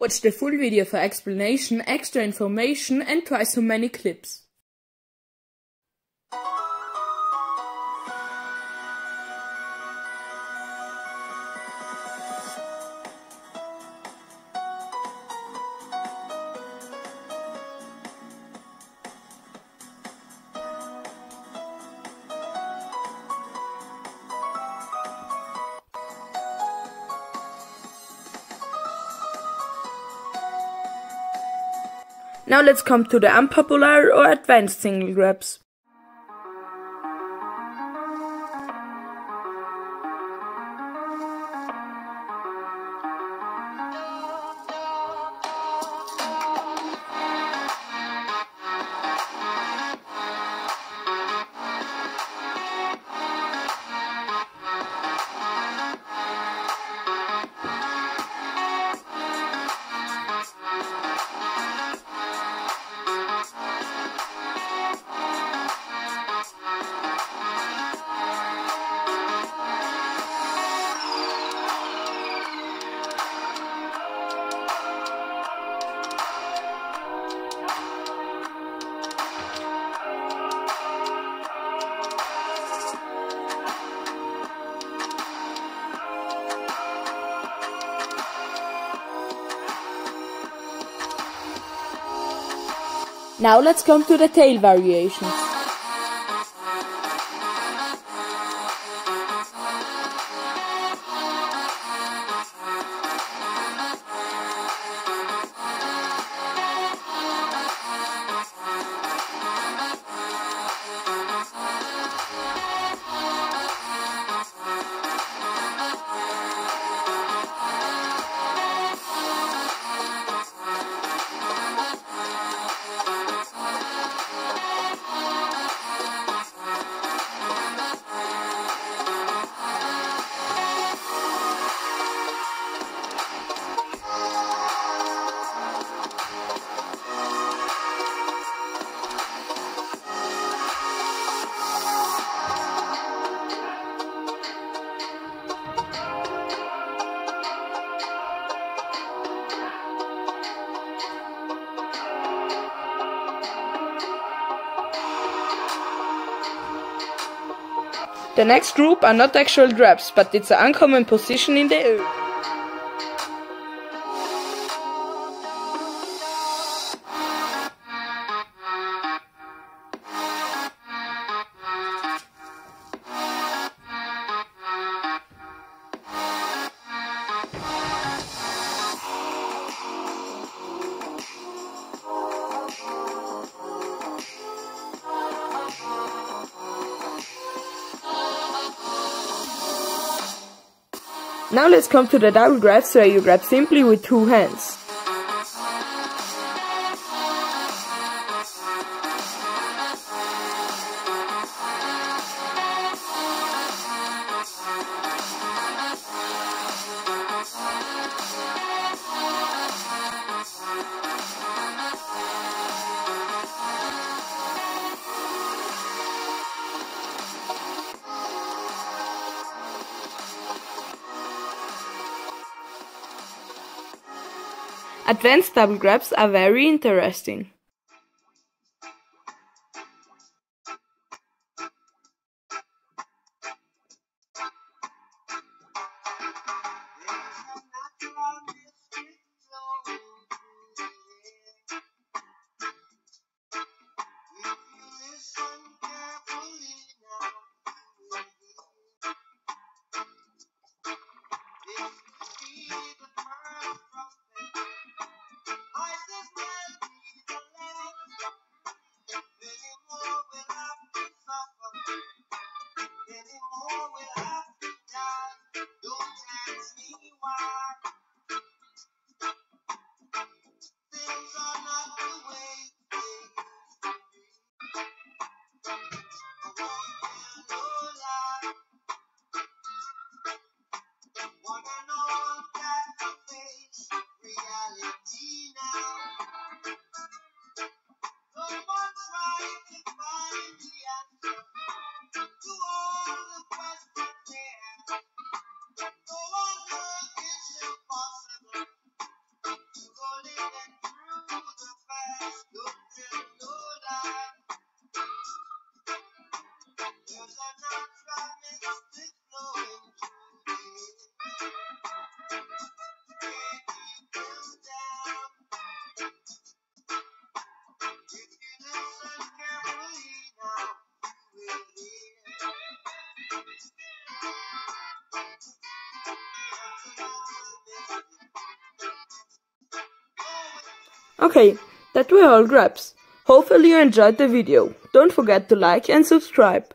Watch the full video for explanation, extra information and try so many clips. Now let's come to the unpopular or advanced single grabs. Now let's come to the tail variations. The next group are not actual grabs, but it's an uncommon position in the Now let's come to the double grabs where you grab simply with two hands. Advanced double grabs are very interesting. Okay, that were all grabs. Hopefully you enjoyed the video. Don't forget to like and subscribe.